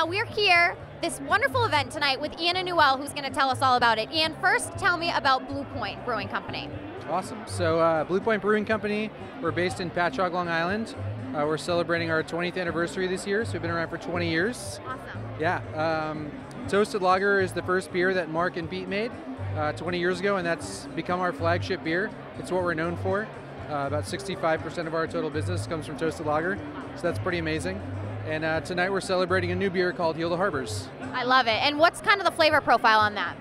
Now we're here, this wonderful event tonight with Ian Noel, who's going to tell us all about it. Ian, first tell me about Blue Point Brewing Company. Awesome. So, uh, Blue Point Brewing Company, we're based in Patchogue, Long Island. Uh, we're celebrating our 20th anniversary this year, so we've been around for 20 years. Awesome. Yeah. Um, Toasted Lager is the first beer that Mark and Pete made uh, 20 years ago, and that's become our flagship beer. It's what we're known for. Uh, about 65% of our total business comes from Toasted Lager, so that's pretty amazing. And uh, tonight we're celebrating a new beer called Heal the Harbors. I love it. And what's kind of the flavor profile on that?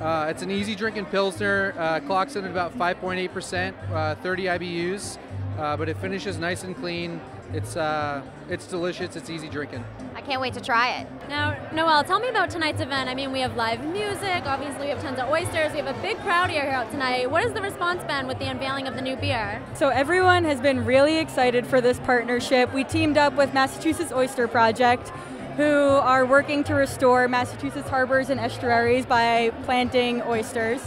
Uh, it's an easy drinking pilsner, uh, clocks in at about 5.8%, uh, 30 IBUs, uh, but it finishes nice and clean. It's uh, it's delicious. It's easy drinking. I can't wait to try it. Now, Noel, tell me about tonight's event. I mean, we have live music. Obviously, we have tons of oysters. We have a big crowd here out tonight. What has the response been with the unveiling of the new beer? So everyone has been really excited for this partnership. We teamed up with Massachusetts Oyster Project, who are working to restore Massachusetts harbors and estuaries by planting oysters.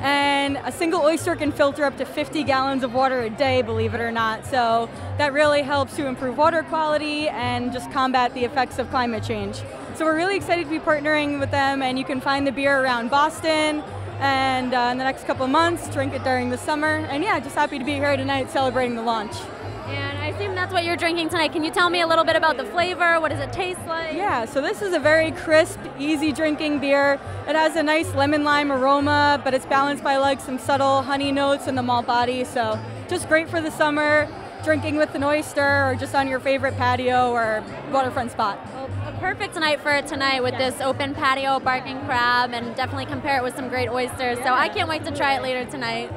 And a single oyster can filter up to 50 gallons of water a day, believe it or not. So that really helps to improve water quality and just combat the effects of climate change. So we're really excited to be partnering with them, and you can find the beer around Boston and uh, in the next couple months, drink it during the summer. And yeah, just happy to be here tonight celebrating the launch. And I assume that's what you're drinking tonight. Can you tell me a little bit about the flavor? What does it taste like? Yeah, so this is a very crisp, easy drinking beer. It has a nice lemon lime aroma, but it's balanced by like some subtle honey notes in the malt body. So just great for the summer, drinking with an oyster or just on your favorite patio or waterfront spot. Well, a perfect night for it tonight with this open patio barking crab and definitely compare it with some great oysters. So I can't wait to try it later tonight.